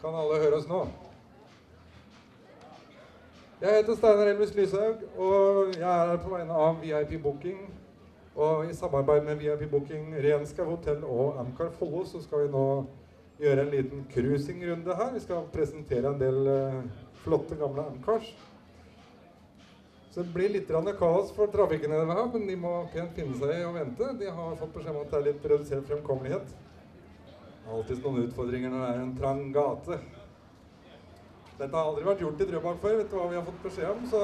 Kan alle høre oss nå? Jeg heter Steinar Elvis Lyshaug, og jeg er her på vegne av VIP Booking. Og i samarbeid med VIP Booking, Renskau hotell og Amcar Follo så skal vi nå gjøre en liten cruisingrunde her. Vi skal presentere en del eh, flotte, gamle Amcars. Så det blir litt kaos for trafikken her, men de må pent finne seg i å vente. De har fått beskjed om at det er litt redusert fremkommelighet. Alltid noen utfordringer når det er en trang gate. Dette har aldri vært gjort i Drøbak før, vet du hva vi har fått beskjed om, så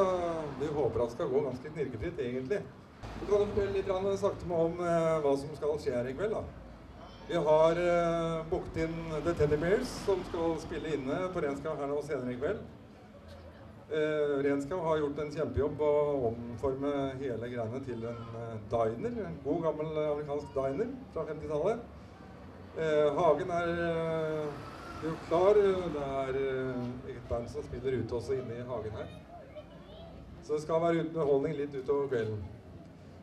vi håper at det skal gå ganske knirkefritt, egentlig. Du kan fortelle litt sakte meg om eh, hva som skal skje her i kveld, da. Vi har eh, booket inn The Teddy Bears, som skal spille inne på Renskau her nå senere i kveld. Eh, Renskau har gjort en kjempejobb å omforme hele greiene til en eh, diner. En god, gammel amerikansk diner fra 50-tallet. Eh, hagen er jo klar. Det er eh, eget band som spiller ute også inne i hagen her. Så det skal være underholdning litt utover kvelden.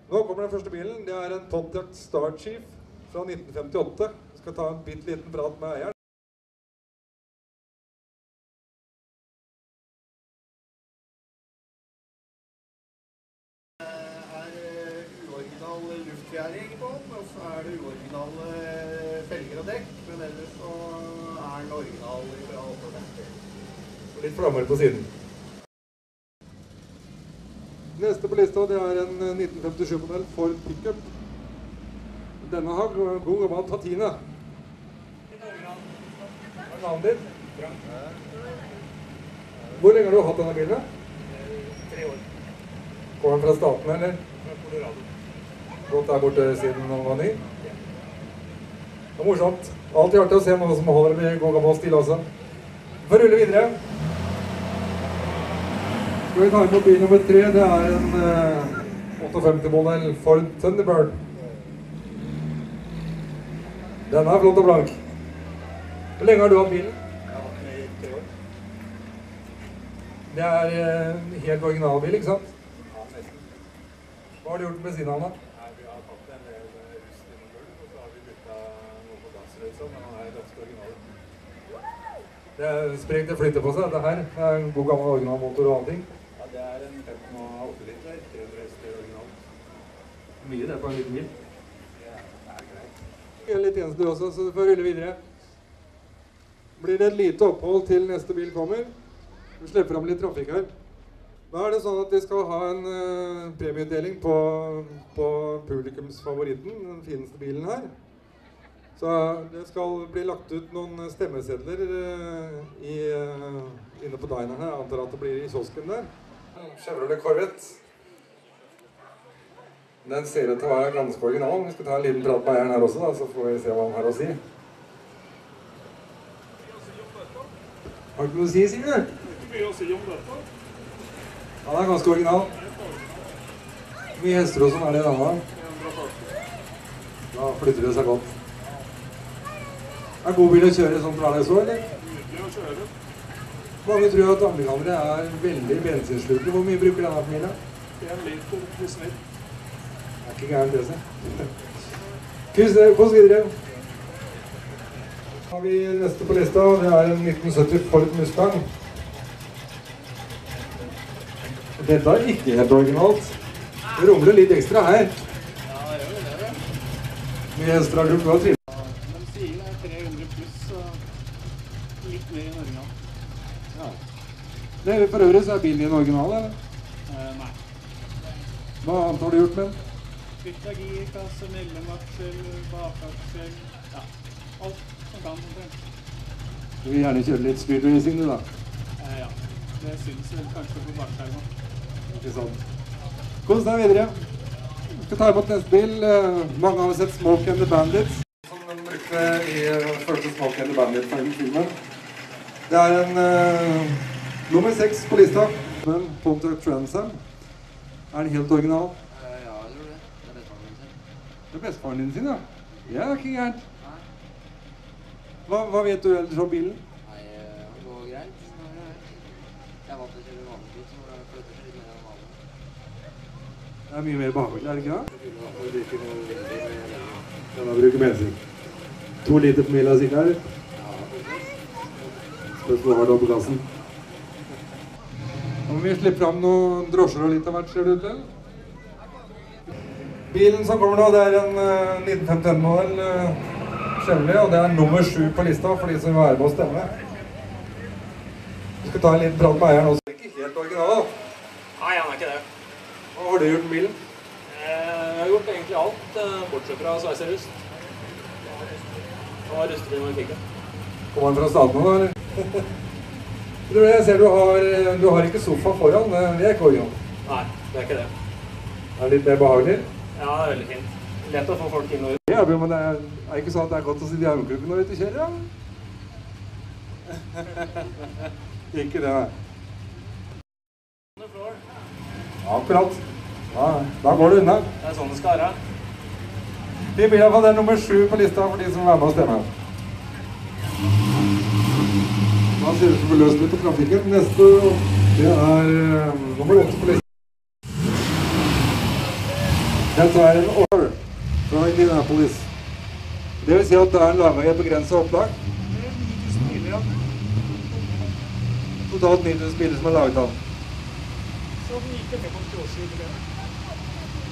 Nå kommer den første bilen. Det er en Pontiac Star Chief fra 1958. Vi skal ta en bitte liten prat med eieren. Flammer på siden. Neste på lista det er en 1957-modell Ford pickup. Denne har god gammel Tatina. Hva er navnet ditt? Hvor lenge har du hatt denne bilen? Tre år. Kommer den fra Statene, eller? Fra Colorado. Gått der borte siden den var ny? Det er morsomt. Alltid artig å se noen som holder med god gammel stil også. Vi får rulle videre. Skal vi ta imot bil nummer tre. Det er en eh, 58-modell Ford Thunderbird. Den er flott og blank. Hvor lenge har du hatt bilen? Den. Det er en helt original bil, ikke sant? Ja, nesten. Hva har du gjort med siden av den? Nei, vi har tatt en del rust i noen gulv, og så har vi bytta noe på gassrøysa, men han er ganske original. Det er sprekt, det flytter på seg. Dette her Det er en god gammel originalmotor og annen ting. Ja, det er en 5,8 liter, 300 hester original. Mye det på en liten bil. Det er greit. Gjør litt tjeneste du også, så du får rulle videre. Blir det et lite opphold til neste bil kommer. Vi slipper om litt trafikk her. Da er det sånn at de skal ha en uh, premieutdeling på, på publikumsfavoritten, den fineste bilen her. Så det skal bli lagt ut noen stemmesedler uh, i, uh, inne på dineren her. Jeg antar at det blir i kiosken der. Chevrolet Corvette. Den ser ut til å være ganske original. Vi skal ta en liten prat med eieren her også, da, så får vi se hva han har å si. Har du noe å si, Signe? Ikke mye å si om dette. Han er ganske original. Hvor mye hester og sånn er det i denne? 140. Da flytter det seg godt. Er god bil å kjøre sånn hverdags så, eller? Nydelig å kjøre. Mange tror at amerikanere er veldig bensinslukende. Hvor mye bruker denne familien? Én liter i snitt. Det er ikke gærent, det, se. Kos kos videre. har vi neste på lista, det er en 1970 Ford Mustang. Dette er ikke helt originalt. Det rumler litt ekstra her. Ja, det gjør det. Mye hester har du trimmet. De sier det er 300 pluss, så litt mer i Norge. Det, for øvrig så er bilen din original, eller? Eh, nei. Hva annet har du gjort med den? Bytta girkasse, mellomaksel, bakaksel. Ja, alt som kan. omtrent. Du vil gjerne kjøre litt speed racing, du, da. Eh, ja, det syns vel kanskje på bakskjermen. Ikke sant. Kos deg videre. Vi skal ta imot neste bil. Eh, Mange har sett Smoke and the Bandits. Som de brukte i første Smoke and the Bandits-filmen. Det er en uh, nummer seks på lista. Men Pontiac Transam er den helt original. Eh, Ja, jeg tror det. Det er bestefaren din sin. Det er bestefaren din sin, ja. Ja, ikke gærent. Hva, hva vet du ellers om bilen? nei, eh, han går greit. Er. Jeg er vant til å kjøre vanlig bil, så jeg flytter seg litt mer enn vanlig. Det er mye mer behagelig, er det ikke det? Kan begynner bruke har bensin. To liter på mila, sikkert. Ja, faktisk. Det som har da på gassen. Om vi slipper fram noen drosjer og litt av hvert, ser det ut til. Bilen som kommer nå, det er en eh, 1951-modell uh, Chevrolet, og det er nummer sju på lista for de som vil være med å stemme. Vi skal ta en liten prat med eieren også. Ikke helt original, da. Nei, han er ikke det. Hva har du gjort med bilen? Eh, Jeg har gjort egentlig alt, eh, bortsett fra sveise rust. Og rustet inn når vi fikk det. Kommer han fra statene, da, eller? Du, jeg ser du har, du har ikke sofa foran. Det det er ikke original. Nei, det er ikke det. Er Det litt mer behagelig. Ja, det er veldig fint. Lett å få folk inn og ut. Ja, men det er, er ikke sånn at det er godt å sitte i armkroken når du er ute og kjører, ja? ikke det, nei. Akkurat. Ja, da går det unna. Det er sånn det skal være. Vi blir iallfall nummer sju på lista for de som vil være med og stemme. Da ser ut som vi løst litt på trafikken. Neste det er nummer åtte på listen. Dette er en år fra Indianapolis. Det vil si at det er en langvei i begrensa opplag. Totalt 9000 biler som er laget av den.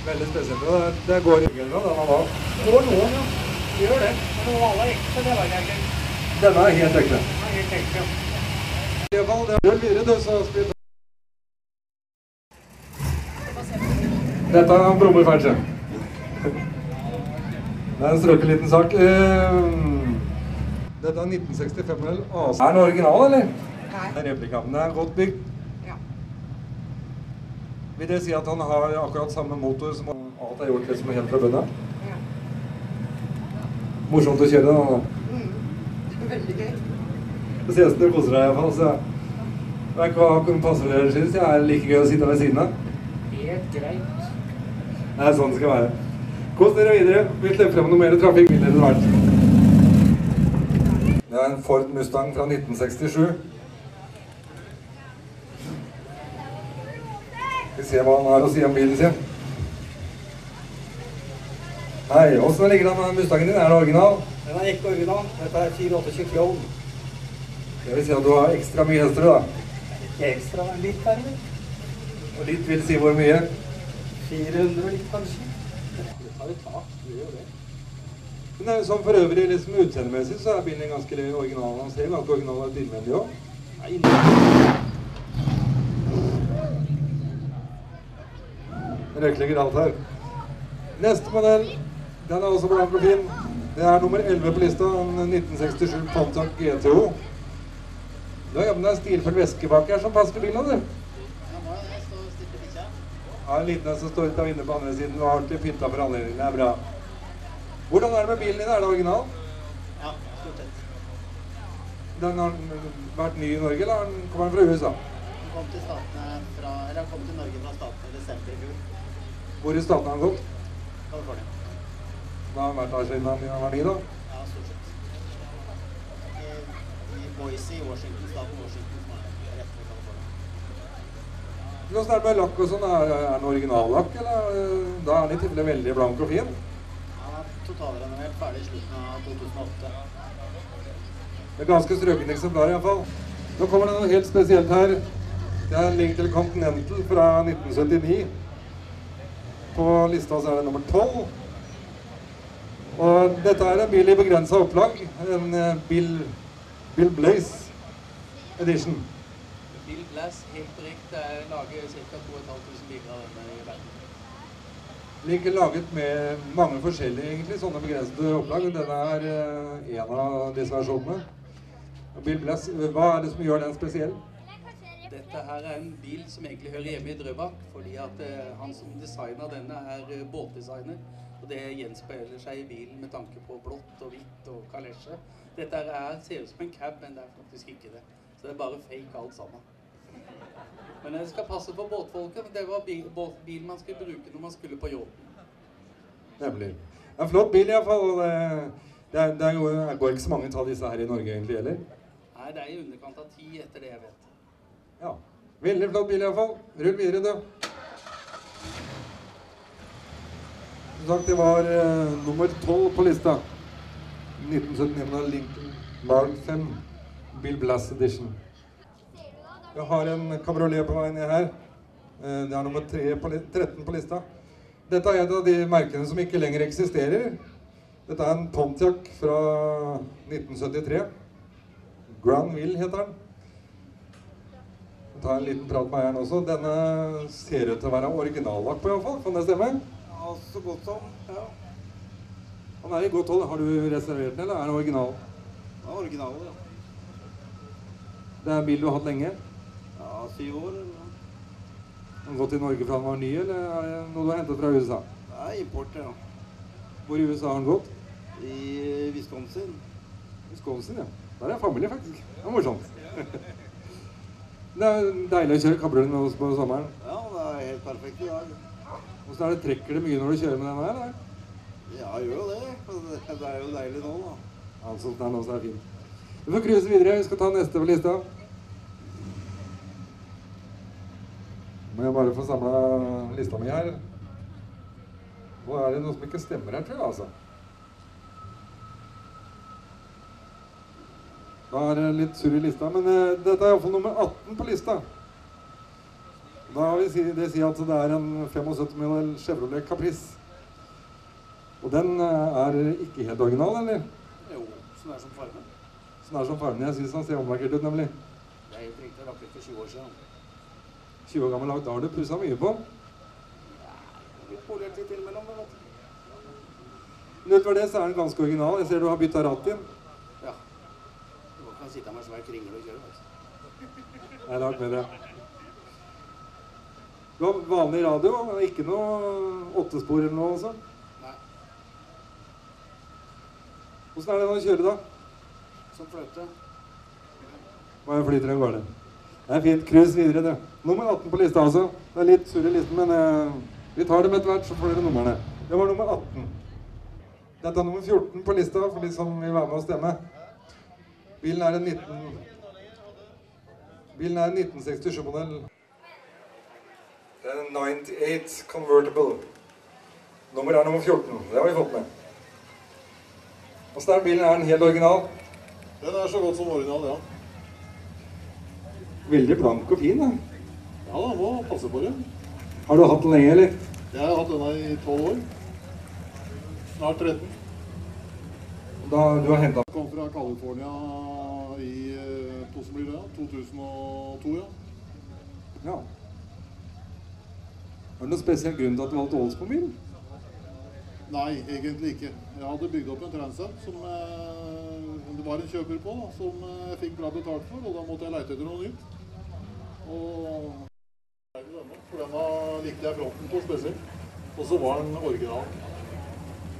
Veldig spesielt. det- Det går i eller noe, denne da. Det går noen, ja. Det gjør det. Men alle er ekte, det vet jeg ikke. Denne er helt ekte. Det er helt ekte, fall, det er videre, du, så spill. Dette er brummer ferdig. Det er en strøken liten sak. Eh, Dette er 1965-modell AC. Er den original, eller? Nei. Det er replika, men det er godt bygd. Ja. Vil det si at han har akkurat samme motor som alt er gjort liksom helt fra bunnen? Ja. Morsomt å kjøre den. da. Mm. Veldig gøy. Det som du koser deg iallfall. Så jeg vet ikke hva passasjerer syns. Jeg er like gøy å sitte ved siden av. Helt greit. Det er sånn det skal være. Kos dere videre. Vi slipper frem noe mer trafikk. Vil dere hvert. Det er en Ford Mustang fra 1967. Skal vi se hva han har å si om bilen sin. Hei, åssen ligger det an med Mustangen din? Er den original? Den er ikke original. Dette er 428 kron. Det vil si at du har ekstra mye hester, da. Ikke ekstra, men litt her, eller? Og litt vil si hvor mye. 400 litt, kanskje. Det tar jo tak. Det gjør det. Men det sånn for øvrig liksom utseendemessig så er bilen ganske original. Han ser ganske original ut innvendig òg. Røyklegger alt her. Neste modell, den er også blant på fin. Det er nummer 11 på lista, en 1967 Pontiac GTO. Du har jammen en stilfull veske bak her som passer til bilen, du. Ja, en liten en som står ute av vinduet på andre siden. Du har ordentlig pynta for anledningen. Det er bra. Hvordan er det med bilen din? Er det original? Ja, stort sett. Den har vært ny i Norge, eller kommer den fra USA? Den kom til fra, eller kom til Norge fra statene i desember i fjor. Hvor i staten har den gått? California. Da har den vært der siden den var ny, da. Ja, stort sett. I, i Boise i Washington, staten Washington, som er rett ved California. Hvordan er det med lakk og sånn? Er, er den originallakk, eller da er den i tilfelle veldig blank og fin? Er totalrenovert ferdig i slutten av 2008. Det er ganske strøkent eksemplar iallfall. Nå kommer det noe helt spesielt her. Det er en link til Continental fra 1979. På lista så er det nummer 12. Og dette er en bil i begrensa opplag. En eh, Bill, Blaze Edition. Bill Blaze, helt korrekt, er lager ca. 2500 biler av denne i verden. Ligger laget med mange forskjellige egentlig, sånne begrensede opplag. Men denne er eh, en av disse versjonene. Og Bill Blass, hva er det som gjør den spesiell? Dette her er en bil som egentlig hører hjemme i Drøbak, fordi at eh, han som designa denne er eh, båtdesigner. Og det gjenspeiler seg i bilen med tanke på blått og hvitt og kalesje. Dette er, ser ut som en cab, men det er faktisk ikke det. Så det er bare fake alt sammen. Men det skal passe for båtfolket. Det var bil, bil man skulle bruke når man skulle på yachten. Nemlig. Det er en flott bil iallfall. og Det, det, det det går ikke så mange av disse her i Norge egentlig heller. Nei, det er i underkant av ti etter det jeg vet. Ja. Veldig flott bil iallfall. Rull videre, du. Som sagt, det var uh, nummer tolv på lista. 1979 av Lincoln Mark 5 Bill Blass Edition. Jeg har en kabriolet på vei ned her. Eh, Det er nummer på, 13 på lista. Dette er et av de merkene som ikke lenger eksisterer. Dette er en Pontiac fra 1973. Granville heter den. Jeg tar en liten prat med eieren også. Denne ser ut til å være originallakk på iallfall. Kan det stemme? Ja, så godt som. Ja. Han er i godt hold. Har du reservert den, eller er den original? Den er original, ja. Det er en bil du har hatt lenge? Ja, syv år. eller. Har den gått i Norge fra den var ny, eller er det noe du har hentet fra USA? Det er import, ja. Hvor i USA har den gått? I Wisconsin. Wisconsin, ja. Der er familie, faktisk. Det er morsomt. Det er deilig å kjøre kabriolet med oss på sommeren. Ja, det er helt perfekt i dag. Hvordan er det, Trekker det mye når du kjører med den her? eller? Ja, gjør jo det. Det- er jo deilig nå, da. Altså, Det er nå som er fint. Vi får cruise videre. Vi skal ta neste på lista. Må jeg bare få samla lista mi her. Nå er det noe som ikke stemmer her, tror jeg, altså. Da er det litt surr i lista, men uh, dette er iallfall nummer 18 på lista. Da vil det si at det er en 75 mil Chevrolet Caprice. Og den eh, er ikke helt original, eller? Jo, sånn er som farmen. Sånn er som fargen, jeg syns han ser omlakkert ut, nemlig. Det er helt riktig. Lagt ut for 20 år siden. 20 år gammel lag, da har du pussa mye på. Litt polert litt innimellom, vet du. Men utover det så er den ganske original. Jeg ser du har bytta ratt igjen. Ja. Du kan ikke sitte med svær kringle og kjøre, Altså. Det er rart med det. Du har vanlig radio, men ikke noe åttespor eller noe også. Nei, Åssen er det å kjøre, da? som fløte. Bare flyter av gårde. Det er fint. Cruise videre, det. Nummer 18 på lista, altså. Det er litt surr i listen, men eh, vi tar dem etter hvert, så får dere numrene. Det var nummer 18. Dette er nummer 14 på lista for de som vil være med og stemme. Bilen er en 19... Bilen er en 1967-modell. Det er en 98 Convertible. Nummer er nummer 14. Det har vi fått med. Åssen er bilen? Er den helt original? Den er så godt som original, ja. Veldig blank og fin, da. Ja da, må passe på det. Har du hatt den lenge, eller? Jeg har hatt denne i 12 år. Snart 13. Da du har henta Kom fra California i hvordan blir det, ja. 2002, ja. Ja. Var det noen spesiell grunn til at du valgte Oldsmobil? Nei, egentlig ikke. Jeg hadde bygd opp en Transat som eh, det var en kjøper på, da, som eh, jeg fikk bra betalt for, og da måtte jeg leite etter noe nytt. Og for denne likte jeg fronten på spesielt. Og så var den original.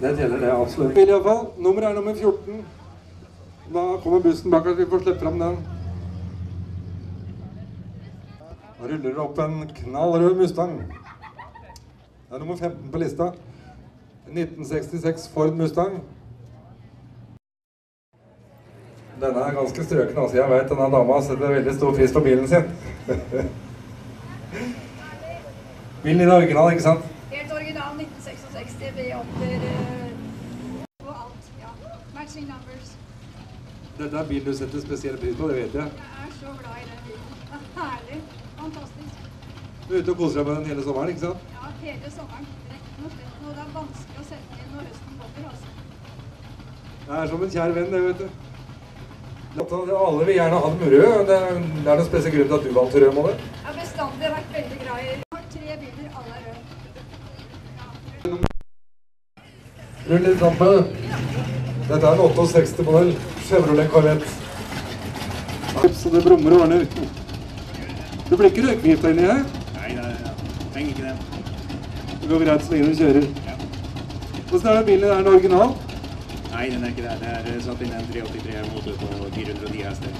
Det gjelder det absolutt. Bil iallfall. Nummeret er nummer 14. Da kommer bussen bak oss. Vi får slippe fram den. Da ruller det opp en knallrød Mustang. Det er nummer 15 på lista. 1966 Ford Mustang. Denne er ganske strøken, altså. Jeg vet denne dama setter veldig stor pris på bilen sin. bilen din er original, ikke sant? Helt original 1966 V8-er og alt. Ja. Matching numbers. Dette er bilen du setter spesiell pris på, det vet jeg. Jeg er så glad i den bilen. Er Herlig. Fantastisk. Du er ute og koser deg med den hele sommeren, ikke sant? Ja, hele sommeren. Og det er vanskelig å sette inn når høsten kommer. altså. Det er som en kjær venn, det, vet du. Alle vil gjerne ha den rød. Det er, det er noen spesiell grunn til at du valgte rød Molly? Jeg har bestandig vært veldig glad i Jeg har tre biler, alle er røde. Rull litt fram på det. Dette er en 68 modell Chevrolet Corvette. Så det brummer og ordner. Det blir ikke røykvifta inni her? Nei, det. Trenger ikke det. Det går greit så lenge du kjører. Hvordan er den bilen? Er den original? Nei, den er ikke det. Det er satt inn en 383 motor på 410 hester.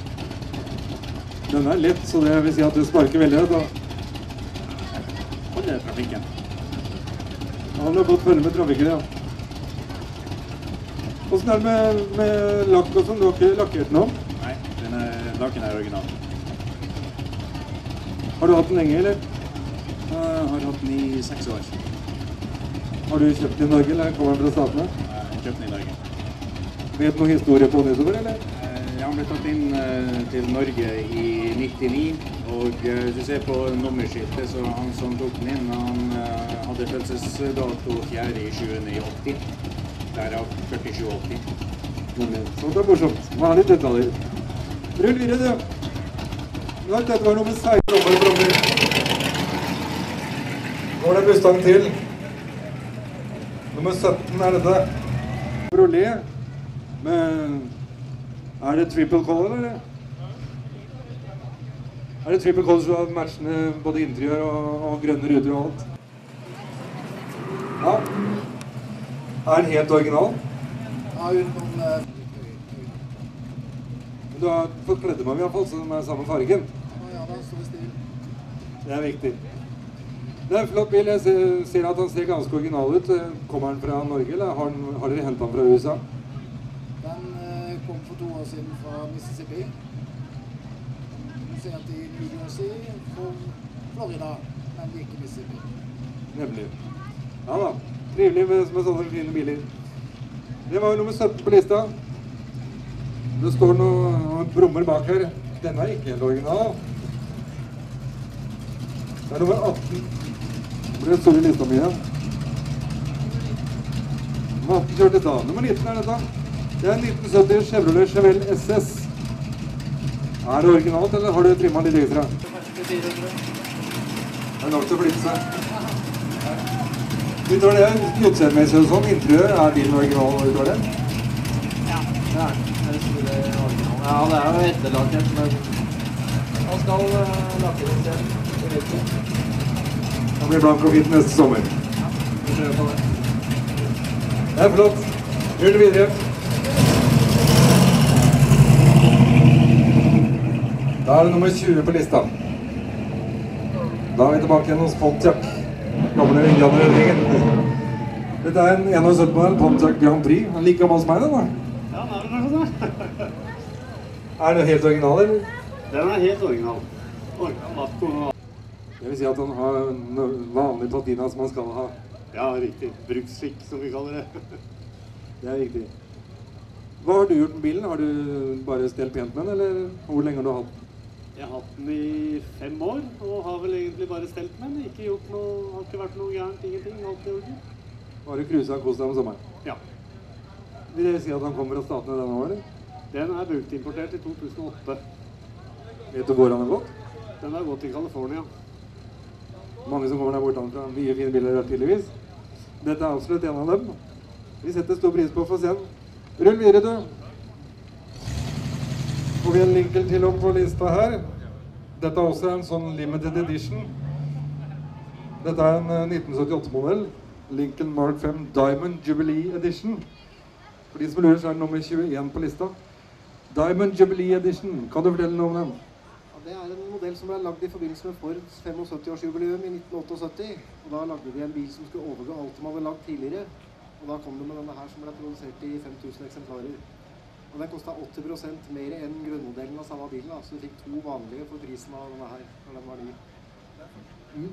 Den er lett, så det vil si at du sparker veldig. høyt. Holder trafikken. Han har godt følge med trafikken, ja. Hvordan er det med, med lakk og sånn? Du har ikke lakkert den om? Nei, den er, lakken er original. Har du hatt den lenge, eller? Jeg har hatt den i seks år. Har du kjøpt den i Norge, eller kommer den fra Statene? Jeg kjøpte den i Norge. Vet du noen historie på den utover, eller? Eh, Han ble tatt inn eh, til Norge i 99. Og eh, hvis du ser på nummerskiltet, så han som tok den inn, han hadde fødselsdato 4.7.80. Derav 4780. Nemlig. Sånt er morsomt. Må ha litt detaljer. Rull videre, du. dette var nummer 16. Rommer, Brommer. Går det Mustang til? Nummer 17 er dette. Brolé med Er det triple color, eller? Er det triple color som har matchende både interiør og, og grønne ruter og alt? Ja. Er den helt original? Ja, utenom Men Du har fått kledd dem av i hvert fall, så den er samme fargen. Ja, da står vi stille. Det er viktig. Det er en flott bil. Jeg ser, ser at han ser ganske original ut. Kommer han fra Norge, eller har, han, har dere hentet han fra USA? Den eh, kom for to år siden fra Mississippi. Produsert i New Jersey for Florida, men ikke Mississippi. Nemlig. Ja da. Trivelig med, med sånne fine biler. Det var jo nummer 17 på lista. Det står noe brummer bak her. Denne er ikke helt original. Det er nummer 18. Stor i lista mi igjen. Nummer 18 kjørt i dag. Nummer 19 er dette. Det er 1970 Chevrolet Chevelle SS. Er det originalt, eller har du trimma litt ekstra? Det er nok til å flytte seg. Utover det, utseendemessig og sånn, interiør, er bilen original utover det? Det den. Det er original. Ja, det er jo etterlakkert, men han skal uh, igjen. Det vet vi. Den blir blank og fin neste sommer. Det. Er flott. Rull videre. Da er det nummer 20 på lista. Da er vi tilbake igjen hos Pontiac. Gamle indianerøvingen. Dette er en 71-modell Pontiac Grand Prix. Den er like gammel som meg, den da. Ja, den er vel kanskje det. Er den helt original, eller? Den er helt original. Original. Det vil si at han har en vanlig patina som han skal ha. Ja, riktig. Bruksskikk, som vi kaller det. Det er riktig. Hva har du gjort med bilen? Har du bare stelt pent med den, eller hvor lenge har du hatt den? Jeg har hatt den i fem år, og har vel egentlig bare stelt med den. Ikke gjort noe, har ikke vært noe gærent, ingenting. Alt i orden. Bare cruisa og kost deg om sommeren? Ja. Vil dere si at han kommer fra statene denne året? Den er bruktimportert i 2008. Vet du hvor han har gått? Den har gått til California. Mange som kommer der borte fra mye fine biler der, tydeligvis. Dette er absolutt en av dem. Vi setter stor pris på å få se den. Rull videre, du. Får vi en Lincoln til opp på lista her. Dette er også en sånn limited edition. Dette er en eh, 1978-modell. Lincoln Mark 5 Diamond Jubilee Edition. For de som lurer, så er den nummer 21 på lista. Diamond Jubilee Edition. Kan du fortelle noe om den? Det er en modell som ble lagd i forbindelse med Fords 75-årsjubileum i 1978. Og da lagde de en bil som skulle overgå alt de hadde lagd tidligere. Og da kom de med denne her som ble produsert i 5000 eksemplarer. Og den kosta 80% mer enn grunnmodellen av samme bilen. Da. Så du fikk to vanlige for prisen av denne her når den var ny.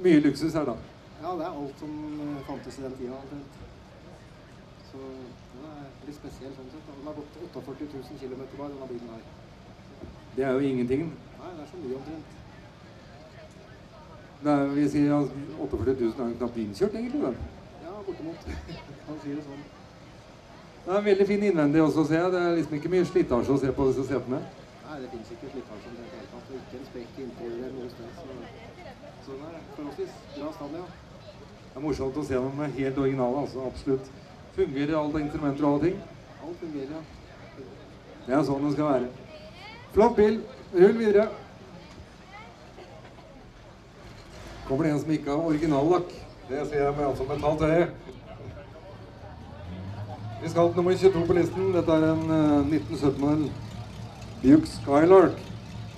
Mye luksus her, da. Ja, det er alt som eh, fantes i den tida. omtrent. Så den er litt spesiell sånn sett. Den har gått 48 000 km bare, denne bilen her. Det er jo ingenting. Nei, det er så mye omtrent. Det er, vi sier at 48 000 er jo knapt innkjørt, egentlig. Da. Ja, bortimot. Han sier det sånn. Det er veldig fin innvendig også, ser jeg. Det er liksom ikke mye slitasje å se på disse setene. Nei, det finnes ikke slitasje om det hele tatt. og Ikke en spekk innpå eller noe sted. Så, så den er forholdsvis bra stand, ja. Det er morsomt å se dem helt originale, altså. Absolutt. Fungerer alle instrumenter og alle ting. Alt fungerer, ja. Det er sånn det skal være. Flott bil. Rull videre. Kommer det en som ikke har originallakk. Det ser jeg med altså metalltøye. Vi skal til nummer 22 på listen. Dette er en eh, 1917-modell Buick Skylark.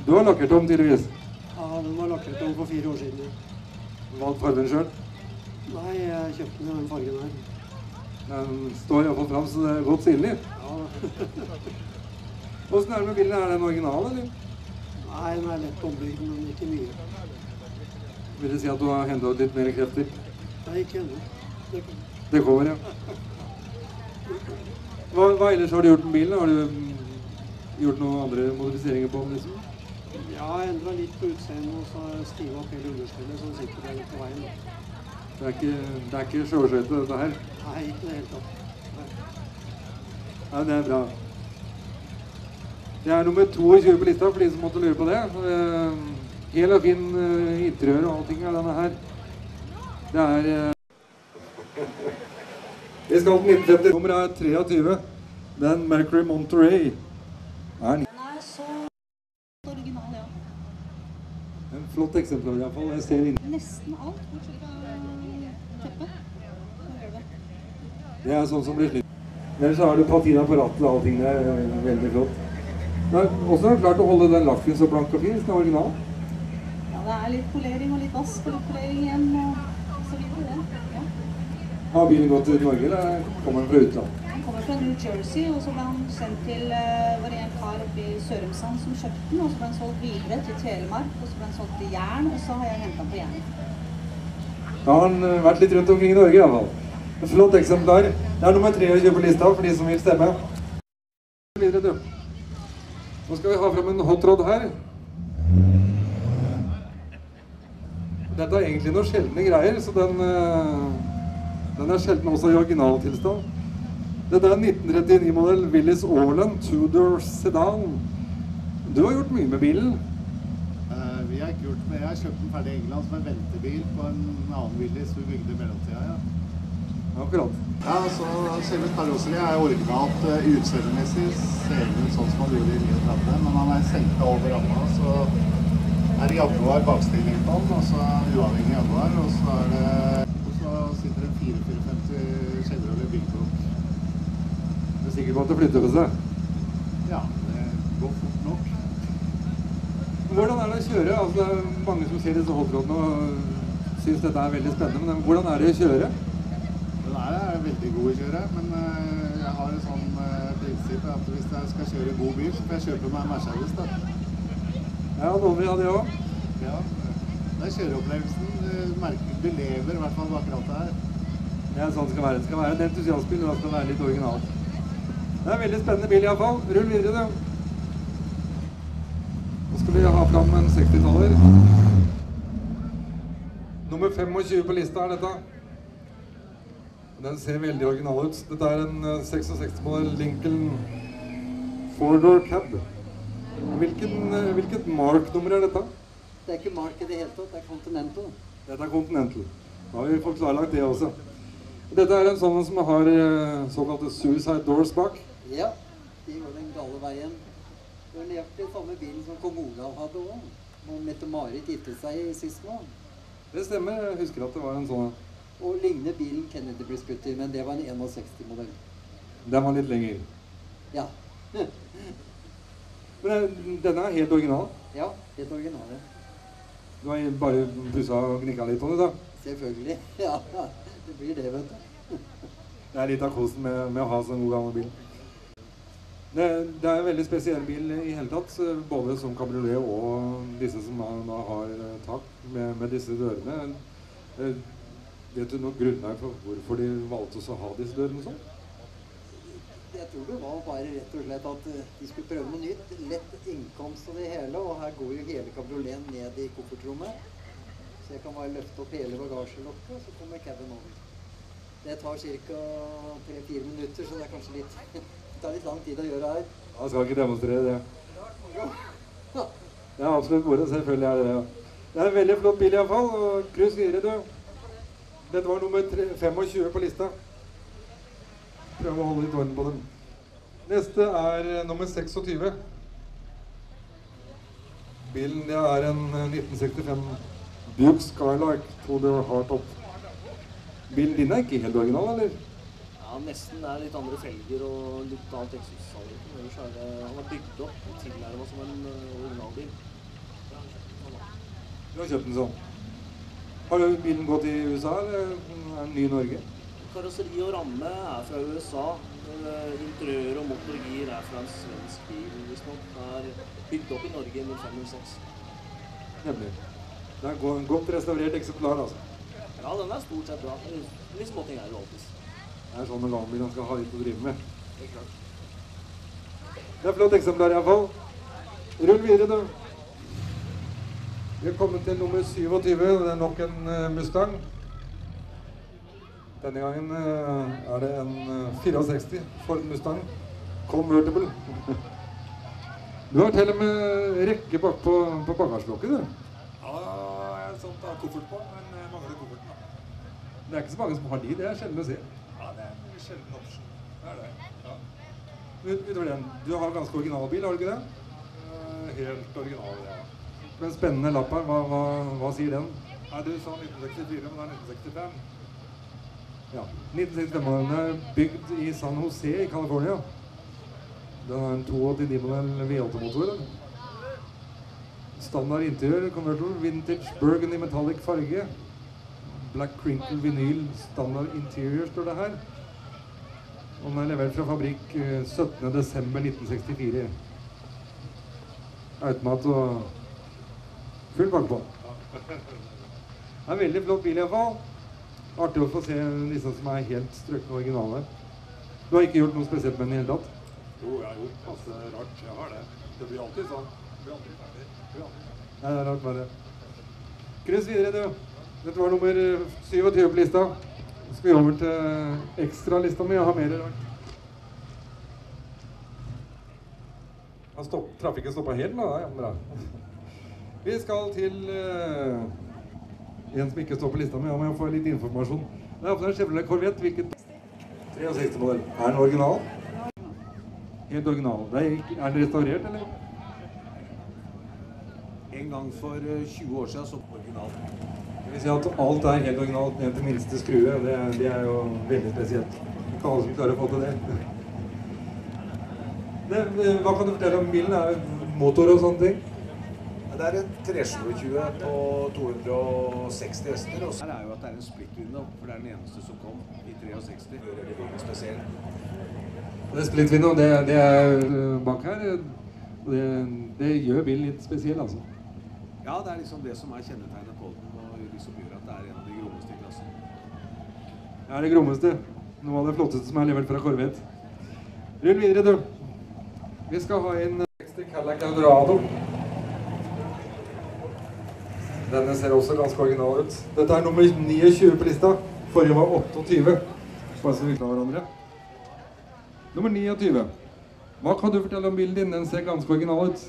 Du har lakkert om, tidligvis? Ja, den var lakkert om for fire år siden. Valgt fargen sjøl. Nei, jeg kjøpte den i den fargen her. Den står iallfall fram, så det er godt synlig. Ja, Åssen er det med bilen? Er den original, eller? Nei, den er lett ombygd, men ikke mye. Vil det si at du har henta ut litt mer krefter? Nei, ikke ennå. Det kommer. Det kommer, ja. Hva, hva ellers har du gjort med bilen? Har du mm, gjort noen andre modifiseringer på den? liksom? Ja, endra litt på utseendet og så stiva opp hele understellet den sitter der på veien. Det er ikke, det er ikke sjøskøyte, dette her? Nei, ikke i det hele tatt. Nei. Nei, det er bra. Det er nummer 22 på lista for de som måtte lure på det. Uh, Hel og fin uh, interiør og allting er denne her. Det er uh... Vi skal til 1950. Nummer er 23. Den Mercury Monterey er en flott eksemplar iallfall. Jeg ser inn. Nesten alt, bortsett fra teppet. Det. Er sånn som blir slitt. Ellers så har du patina på rattet og allting. Det er eh, veldig flott. Hvordan har du klart å holde den lakken så blank og fin? Den er original. Ja, det er litt polering og litt vask og litt polering igjen og så videre. Ja. Har bilen gått til Norge, eller kommer den fra utlandet? Han kommer fra New Jersey, og så ble han sendt til uh, var en kar oppe i Sørumsand som kjøpte den, og så ble han solgt videre til Telemark, og så ble han solgt til Jern, og så har jeg hentet den på Jern. Da har han eh, vært litt rundt omkring i Norge iallfall. Flott eksemplar. Det er nummer 23 på lista for de som vil stemme. Skal vi ha fram en hot rod her. Dette er egentlig noen sjeldne greier, så den, eh, den er sjelden også i originaltilstand. Dette er en 1939-modell Willis Orland Tudor Sedan. Du har gjort mye med bilen. Uh, vi har ikke gjort det. Jeg har kjøpt den ferdig i England som en ventebil på en annen Willis vi bygde i mellomtida. Ja. Akkurat. Ja, så Selve karosseriet er originalt uh, utseendemessig. Ser ut sånn som han gjorde i 39, men han er senka over ramma. Så er det Jaguar bakstilling på den, og så uavhengig Jaguar. Og så, er det, og så sitter det en 454 Chevrolet Big Block. Du er sikker på at det flytter på seg? Ja, det går fort nok. Hvordan er det å kjøre? Altså, det er mange som ser disse hotrodene og syns dette er veldig spennende. Men hvordan er det å kjøre? Den er veldig god å kjøre, men eh, jeg har et sånn eh, prinsipp at hvis jeg skal kjøre god bil, så får jeg kjøpe meg en Mercedes. da. Ja, noen vil ha det òg. Ja, det er kjøreopplevelsen. Du merker du lever i hvert fall akkurat det her. Det er sånn det skal være. Det skal være en entusiastbil, og det skal være litt originalt. Det er en veldig spennende bil iallfall. Rull videre, du. Nå skal vi ha fram en 60-taller. Nummer 25 på lista er dette. Den ser veldig original ut. Dette er en eh, 66-modell Lincoln four-door cab. Hvilken, eh, hvilket mark-nummer er dette? Det er ikke Mark i det hele tatt, det er Continental. Dette er Continental. Da har vi fått klarlagt det også. Dette er en sånn som har eh, såkalte suicide doors bak. Ja, de går den gale veien. Det er nøyaktig samme bilen som kong Olav hadde òg. Og Mette-Marit giftet seg i sist nå. Det stemmer. Jeg husker at det var en sånn Og ligner bilen Kennedy ble skutt i, men det var en 61-modell. Den var litt lenger. Ja. Men eh, denne er helt original. ja, helt originale. Du har bare pussa og gnikka litt på det, da. Selvfølgelig. Ja, det blir det, vet du. Det er litt av kosen med, med å ha sånn god gammel bil. Det, det er en veldig spesiell bil i hele tatt, eh, både som kabriolet og disse som da, har eh, tak med, med disse dørene. Vet du noe grunnlag for hvorfor de valgte å ha disse dørene sånn? Jeg tror det var bare rett og slett at eh, de skulle prøve noe nytt. Lett innkomst av det hele, og her går jo hele kabrioleten ned i koffertrommet. Så jeg kan bare løfte opp hele bagasjelokket, og så kommer caben over. Det tar ca. tre-fire minutter, så det er kanskje litt Det tar litt lang tid å gjøre her. Jeg skal ikke demonstrere det. Det er absolutt moro. Selvfølgelig er det det. ja. Det er en veldig flott bil iallfall. Og cruise videre, du. Dette var nummer 25 på lista. Prøv å holde litt orden på dem. Neste er eh, nummer 26. Bilen det er en eh, 1965 Duke Skylark heart Hardtop. Bilen din er ikke helt original, eller? Ja, nesten. Det er litt andre felger og litt annet eksosalg. Han har bygd opp og tilnærma som en eh, originalbil. Du har kjøpt den sånn. Har bilen gått i USA, eller er den ny i Norge? Karosseri og ramme er fra USA. Eh, Interiør og motorgir er fra en svensk bil, visstnok. Er bygd opp i Norge i 0506. Nemlig. Det er en godt restaurert eksemplar, altså. Ja, den er stort sett bra. Litt småting er det jo alltid. Det er sånn en gammel bil skal ha litt å drive med. Det er klart. Det er flott eksemplar iallfall. Rull videre, du. Vi er kommet til nummer 27. Det er nok en eh, Mustang. Denne gangen eh, er det en eh, 64 Ford Mustang Convertible. Du har til og med rekke bak på, på bagasjelokket, du. Ja, jeg sånt har koffert på, men jeg mangler kofferten. da. Det er ikke så mange som har de. Det er sjelden å se. Ja, det er en sjelden option. Det er det. Ja. Ut- Utover den, du har ganske original bil, har du ikke det? Eh, Helt original, ja. Med en spennende lapp her. Hva, hva, hva sier den? Nei, du sa 1964, men det er 1965. Ja. 1965-modellen er bygd i San Jose i California. Den er en 82-modell V8-motor. Standard interiør, convertible, vintage, burgundy metallic farge. Black crinkle vinyl, standard interior står det her. Og den er levert fra fabrikk eh, 17. desember 1964. Automat og full bakpå på. Det er en veldig flott bil iallfall. Artig å få se disse som er helt strøkne originale. Du har ikke gjort noe spesielt med den i det hele tatt? Jo, jeg har gjort masse rart. Jeg har det. Det blir alltid sånn. Det blir alltid ferdig. Det blir alltid ferdig. Nei, det er rart bare. det. Kryss videre, du. Dette var nummer 27 på lista. Så skal vi over til ekstralista mi. og ha mer rart. Trafikken stoppa helt nå? Ja, bra. Vi skal til uh, en som ikke står på lista mi. Jeg må få litt informasjon. Det er en Chevrolet Corvette. Hvilket 63-modell. Er den original? Helt original. Er, er den restaurert, eller? En gang for eh, 20 år siden så original. Det vil si at alt er helt originalt ned til minste skrue. Det, det er jo veldig spesielt. Ikke alle som klarer å få til det. det. det- Hva kan du fortelle om bilen? Er motor og sånne ting? Det er en 327 på 260 hester. Også. her er jo at det er en split window, for det er den eneste som kom i 63. Det gjør hele bilen spesiell. Det split window, det, det er øh, bak her. Det, det gjør bilen litt spesiell, altså. Ja, det er liksom det som er kjennetegnet på den, og liksom gjør at det er en av de grommeste i klassen. Det er det grommeste. Noe av det flotteste som er levert fra Corvette. Rull videre, du. Vi skal ha inn 60 Cadillac Eldorado. Denne ser også ganske original ut. Dette er nummer 29 på lista. Forrige var 28. Bare så vi klarer hverandre. Nummer 29. Hva kan du fortelle om bilen din? Den ser ganske original ut.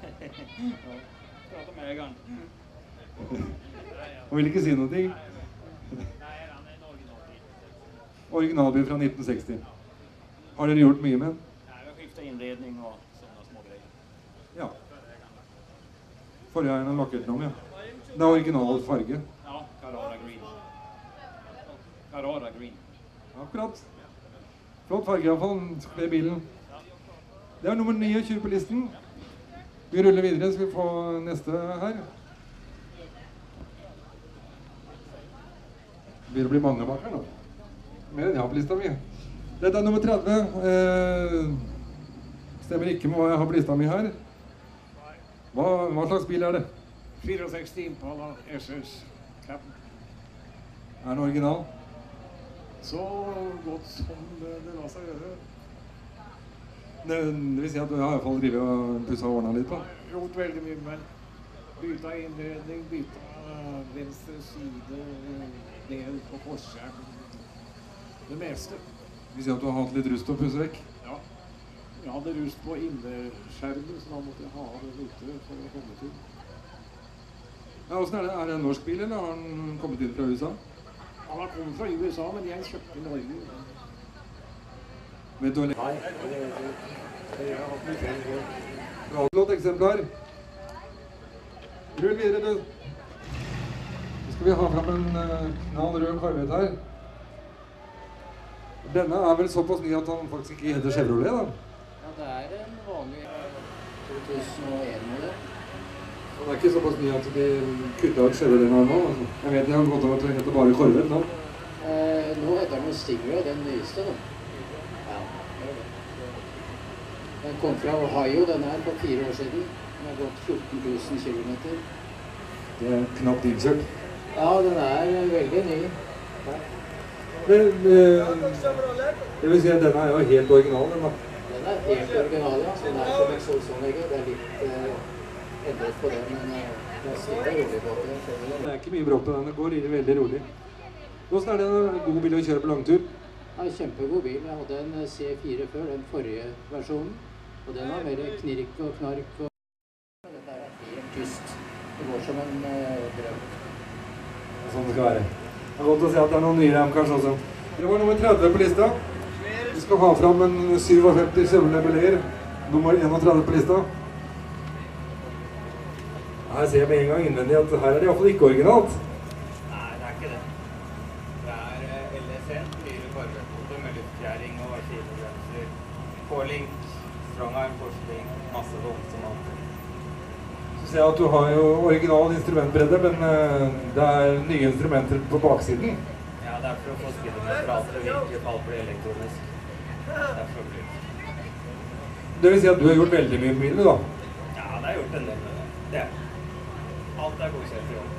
Prata med eieren. Han vil ikke si noe. ting. Originalbil fra 1960. Har dere gjort mye med den? Nei, vi har skiftat innredning og sånne små greier. Ja. Forrige er en den om, ja. Det er original farge. Ja, Carrara Green. Carrara Green. Akkurat. Flott farge iallfall. Kler bilen. Det er nummer 29 på listen. Vi ruller videre, så vi får neste her. Det begynner å bli mange bak her nå. Mer enn jeg har på lista mi. Dette er nummer 30. Eh, stemmer ikke med hva jeg har på lista mi her. Hva, hva slags bil er det? 64 Impala SS Cap. Er den original? Så godt som det, det la seg gjøre. Det, det vil si at du har iallfall drevet og pussa og ordna litt da? Gjort veldig mye, men bytta innredning, bytta venstre side, del på forskjell. Det meste. Det vil si at du har hatt litt rust å pusse vekk? Ja. Jeg hadde rust på innerskjermen, så da måtte jeg ha den ute for å komme til. Ja, Åssen er det? Er det en norsk bil, eller har den kommet inn fra USA? Han har kommet fra USA, men jeg kjøpte i Norge. Vet du hva Nei, det. Bra, Flott eksemplar. Rull videre, du. Så skal vi ha fram en knall rød karvet her. Denne er vel såpass ny at han faktisk ikke heter Chevrolet, da. Ja, det er en vanlig 2001-modell. Det er ikke såpass ny at de kutta ut Chevrolet nå. Altså. Jeg vet jeg har gått over til å hete bare Korven nå. Eh, nå heter den Stingray, den nyeste, da. Ja, det det. Den kom fra Ohio, den her, for fire år siden. Den har gått 14 000 km. Det er knapt innsøkt? Ja, den er veldig ny. Ja. Men, eh, det vil si at denne er jo helt original, den da. Den Den er helt original, ja. Det er som eksosanlegget. Det er litt eh, på det, men det rolig på det. Det er ikke mye bråk på den. Det går veldig rolig. Hvordan er det en god bil å kjøre på langtur? Ja, kjempegod bil. Jeg hadde en eh, C4 før, den forrige versjonen. Og den var mer knirk og knark. og Dette er helt tyst. Det går som en eh, drøm. Sånn det skal være. Det er godt å se at det er noen nye kanskje også. Det var nummer 30 på lista. Vi skal ha fram en 57 Chevrolet nummer 31 på lista. Her ser jeg med en gang innvendig at her er det iallfall ikke originalt. Nei, det er ikke det. Det er eh, LSN, fire karbonmotor med luftgjæring og kilebrenser. K-link, strongarm, korsling, masse sånt som alt. Så ser jeg at du har jo original instrumentbredde, men eh, det er nye instrumenter på baksiden. Ja, det er for å få speedometer og alt det på fall blir elektronisk. Derfor blir det. Det vil si at du har gjort veldig mye med bilen, da. Ja, det er gjort en del med det. Det. Alt er godkjent i år.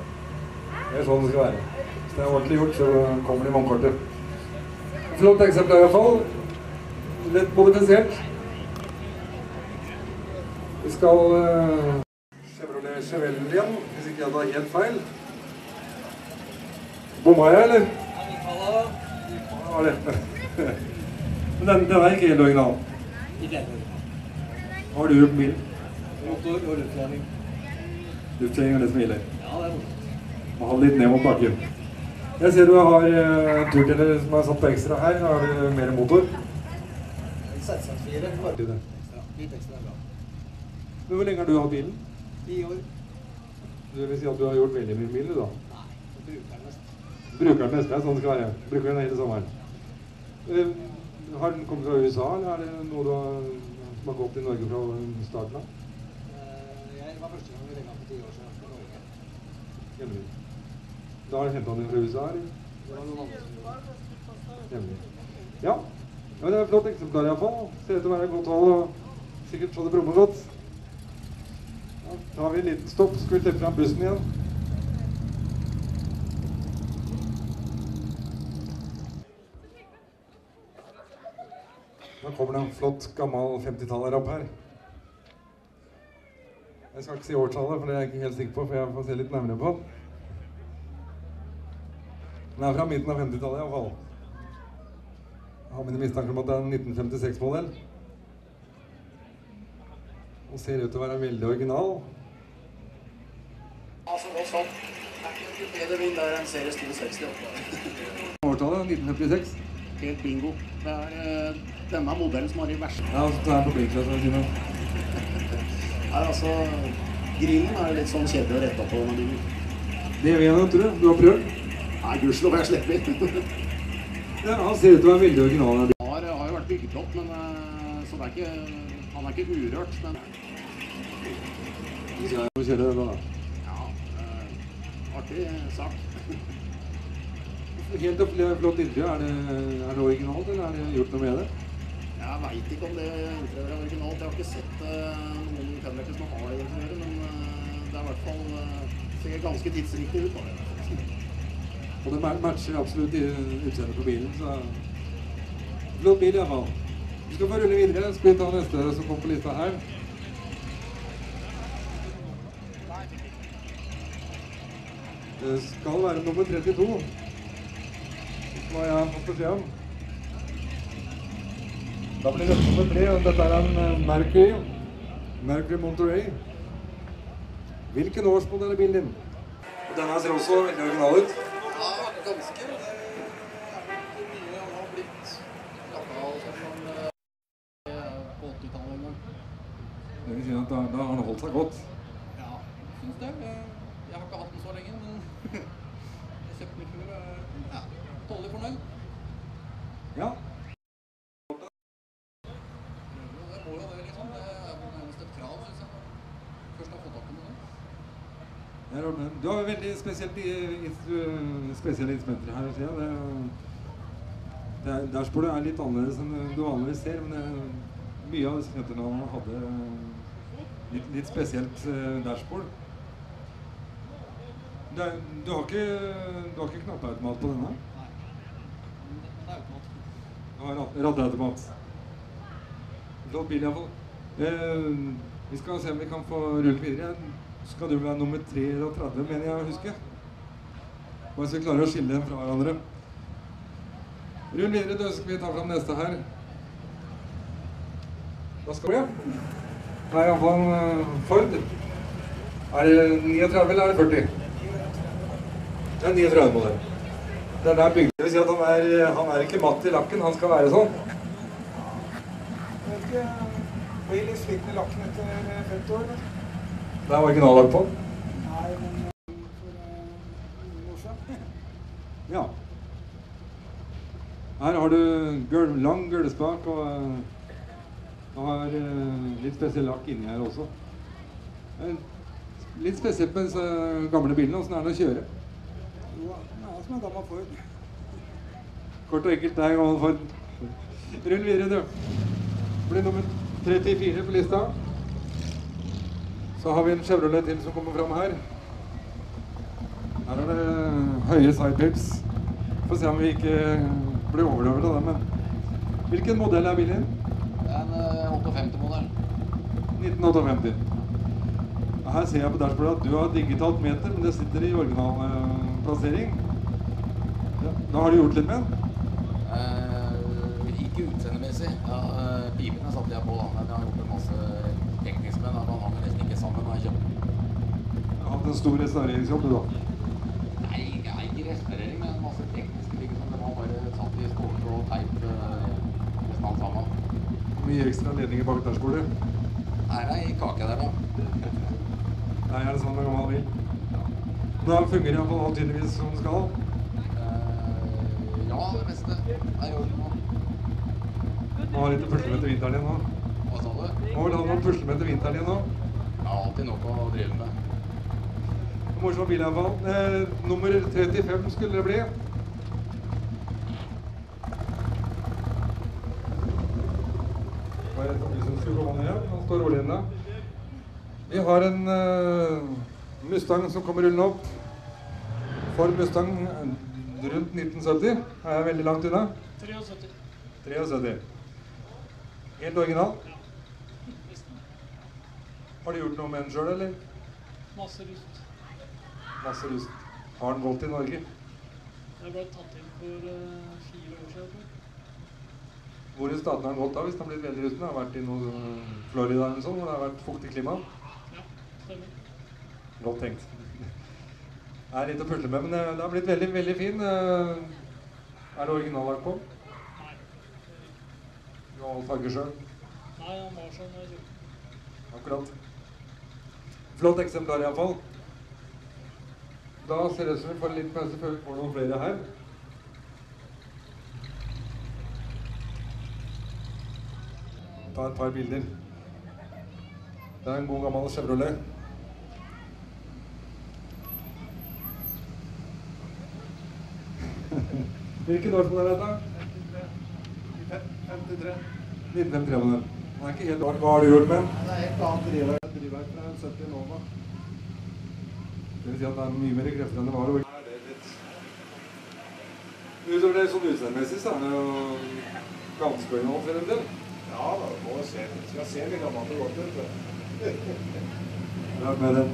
Det er sånn det skal være. Hvis det er ordentlig gjort, så kommer det i vognkortet. Flott eksempel i hvert fall. Lett modifisert. Vi skal uh, Chevrolet Chevelle igjen, hvis ikke jeg tar helt feil. Bomma jeg, eller? Ja, var det. Men den, den er ikke helt original. Ikke Hva har du bil? Motor og luftgjæring. Luftkjøring er det som. Ja, det er morsomt. Og ha litt ned mot bakken. Jeg ser du har uh, en turteller som er satt på ekstra her. Har du mer motor? Z64. Til det. Ja, litt ekstra er bra. Men hvor lenge har du hatt bilen? Ti år. Det vil si at du har gjort veldig mye mil, du da? Jeg bruker den mest. Bruker den mest, ja, sånn det skal være. Bruker den hele sommeren. Uh, Har den kommet fra USA, eller er det noe du har, som har gått i Norge fra starten av? Jeg var første gang vi legget på ti år siden i Norge. Hjemme. Da har du henta den fra USA, eller? Det det. Hjemme. Ja. ja, det er et flott eksemplar iallfall. Ser ut til å være godt hold og sikkert så det godt. Da tar vi en liten stopp, skal vi slippe fram bussen igjen. Nå kommer det en flott, gammel 50-tallerrapp her. Jeg skal ikke si årstallet, for det er jeg ikke helt sikker på, for jeg får se litt nærmere på den. Er fra midten av 50-tallet iallfall. Jeg har mine mistanker om at det er en 1956-modell. Og ser ut til å være veldig original. Altså, er sånn. Bedre bil der enn Series 268. Årtallet 1956. Helt bingo. Det er uh, denne modellen som har de verste. Ja, så tar jeg på blinkløs ved siden av. Nei, altså, grillen er litt sånn kjedelig å rette på bilen. Det vil jeg nok tror du. Har prøvd? Nei, gudskjelov jeg slipper. Ja, han ser ut til å være veldig original. Han har, har jo vært bygd opp, men eh, så det er ikke, han er ikke urørt. Men Vi skal kjøre det da. ja, øh, artig sak. Helt flott interiør. Er det, er det originalt, eller er det gjort noe med det? Jeg veit ikke om det interiøret er originalt. Jeg har ikke sett eh, noen fenriker som har det interiøret, men er i hvert fall eh, ser ganske tidsriktig ut. Og det matcher absolutt utseendet på bilen, så Flott bil iallfall. Vi skal få rulle videre. Skal vi ta neste som kommer på lista her? Det skal være nummer 32. Hva jeg har fått beskjed om. Da blir dette nummer tre, dette er en eh, Mercury. Mercury Monterey. Hvilken årsmodell er bilen din? Og denne ser også veldig original ut. Ja, ganske. Han har blitt sånn som eh, på 80-tallet en gang. Det vil si at da, da har den holdt seg godt. Ja, syns det. Eh, Jeg har ikke hatt den så lenge, men jeg kjøpte den i fjor. eh, Ja, tålelig fornøyd. Ja. Det må jo det, liksom. Det er nærmest et krav, syns jeg. Først har fått tak i noe. Det er ordentlig. Du har veldig spesielt, spesielle instrumenter her. ser jeg. Det, der er, dashbordet er litt annerledes enn du vanligvis ser, men det, mye av disse kjøtterne hadde litt, litt spesielt eh, dashbord. Det er, du har ikke, du har ikke knappeautomat på denne? Nei. Det er automat. Du har rad- radioautomat. Flott bil iallfall. Eh, vi skal se om vi kan få rullet videre. Skal du være nummer 33, mener jeg å huske. Bare så vi klarer å skille dem fra hverandre. Rull videre, da skal vi ta fram neste her. Da skal vi. Det er iallfall en eh, Ford. Er det 39 eller er det 40? Det er 39 modell. Den er bygd. Det vil si at han er, han er ikke matt i lakken, han skal være sånn. Jeg vet ikke, blir litt sliten i lakken etter 50 år. Det er originallag på den. Nei, men for noen år siden. Ja. Her har du gulv, lang gulvspak og eh, har eh, litt spesiell lakk inni her også. Eh, Litt spesielt med disse gamle bilene. Åssen er det å kjøre? Jo, den er som en gammel Ford. Kort og enkelt, det er gammel Ford. Rull videre, du. Blir nummer 34 på lista. Så har vi en Chevrolet til som kommer fram her. Her er det høye sidepips. Får se om vi ikke blir overdøvet av det, men Hvilken modell er bilen? Det er en eh, 58-modell. 1958. Her ser jeg på dashbordet at du har digitalt meter, men det sitter i originalplassering. Ja, da har du gjort litt med den? Eh, ikke utseendemessig. Ja, eh, pipene satte jeg på da, men jeg har gjort en masse teknisk med den. Man hang nesten ikke sammen med jeg den. Du har hatt en stor restaureringsjobb, du da. Nei, det er ikke restaurering, men masse tekniske ting som det var bare satt i skåler og teip eh, nesten alt sammen. Mye ekstra ledninger bak dashbordet. Her er ei kake der, da. Nei, er det sånn med gammel bil? Nå fungerer iallfall alt tydeligvis som det skal. Eh, ja, det meste er i orden nå. Må ha litt å pusle med til vinteren igjen nå. Hva sa du? Må vel ha noen å pusle med til vinteren igjen nå. Ja, alltid noe å drive med. Morsom bil iallfall. Eh, nummer 35 skulle det bli. For? Han står rolig inne. Vi har en eh, Mustang som kommer rullende opp. Ford Mustang eh, rundt 1970. Er jeg veldig langt unna? 73. 73. Helt original. Har du gjort noe med den sjøl, eller? Masse rust. Masse rust. Har den gått i Norge? Den ble tatt inn for uh, fire år siden. Hvor i staten har den gått da, hvis den har blitt veldig rusten? Har vært i noe eh, Florida eller noe sånt, hvor det har vært fuktig klima? Ja, stemmer. Godt tenkt. Det er litt å pusle med, men det har blitt veldig, veldig fin. Eh, Er det originallagt på? Nei. Du har all farge sjøl? Nei, han var sånn. Akkurat. Flott eksemplar iallfall. Da ser det ut som vi får litt pause før vi får noen flere her. Ta et par bilder. Det er en god gammel Chevrolet. Hvilken årsmodell er dette? 53. 1953-modell. Den er ikke helt Hva har du gjort med den? Det er helt annet drivverk drivverk fra en 70 Nova. Det vil si at det er mye mer krefter enn det var. Er. Utover det sånn utseendemessig så er det jo ganske originalt for en del. Ja da, må se. Skal se litt gammelt og godt ut. du. Bra med det.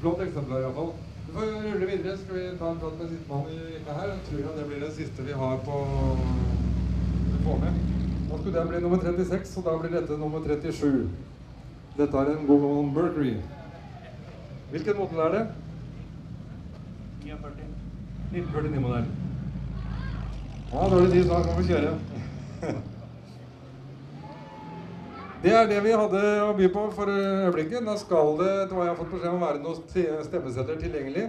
Flott eksemplar iallfall. Vi får rulle videre. Skal vi ta en prat med sistemann i her? Jeg tror det blir det siste vi har på å får med. Da skulle den bli nummer 36, og da blir dette nummer 37. Dette er en gammel Mercury. Hvilken modell er det? 49. 49 modell. Ja, da er det tid, da kan vi kjøre. Det er det vi hadde å by på for øyeblikket. Nå skal det, etter hva jeg har fått beskjed om, være noen stemmesetter tilgjengelig.